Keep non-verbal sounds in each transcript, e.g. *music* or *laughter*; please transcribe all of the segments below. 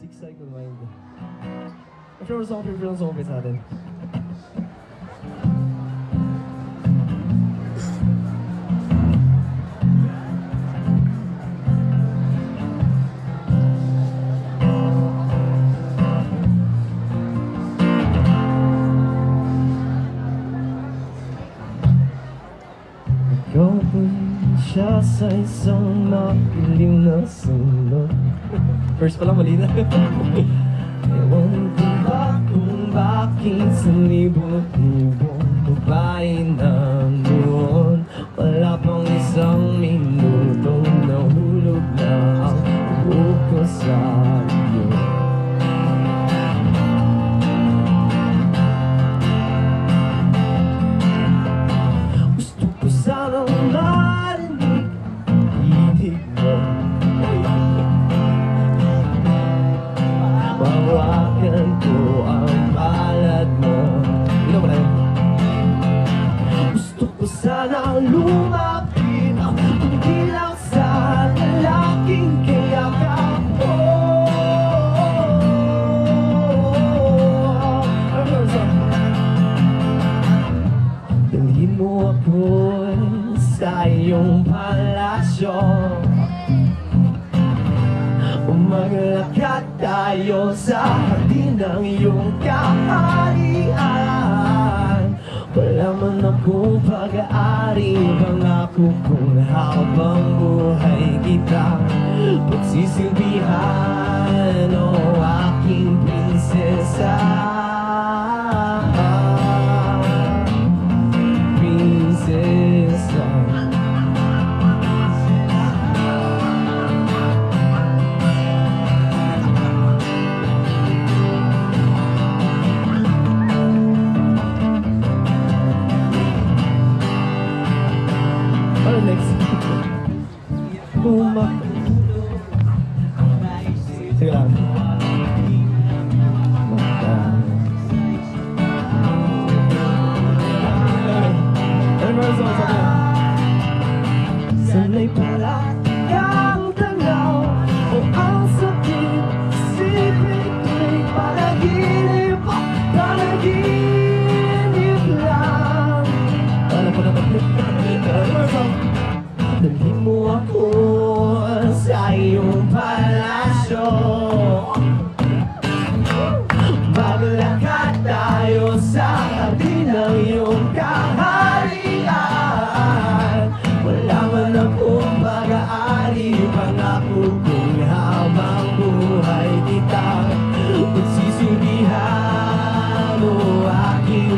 Six Cycle Mind. Sure song favorite ng song sa atin. Ikaw ba'y siya sa isang makilim na sulok? First pa lang, mali na. *laughs* Ewan ko ba kung bakit sa libot-libong babae na noon Wala pang isang minuto nahulog na ang buhok ko sa iyo Mawakan ko ang palad mo. Ino mo na yun Gusto ko sana lumapit Kundi lang sa lalaking kayakap mo Ano? Dalhin mo ako sa iyong palasyo Umaglakad tayo sa hardin ng iyong kaharian. Wala man akong pag-aari Pangako kong habang buhay kita Pagsisilbihan. O aking prinsesa Prinsesa Sige lang? Sanay pala kang tanaw O ang sakit Isipin ko'y panaginip Panaginip lang Ano po naman? Dalhin mo ako sa iyong palasyo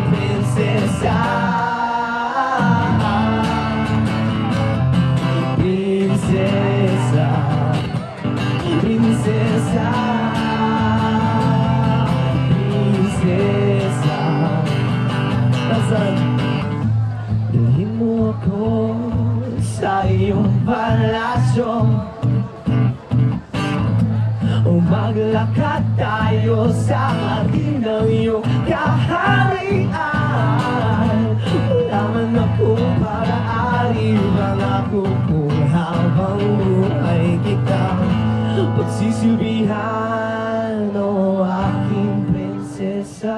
aking maglakad tayo sa hardin ng iyong kaharian. Wala man akong para-ari Pangako kung habang buhay kita. Pagsisilbihan o aking prinsesa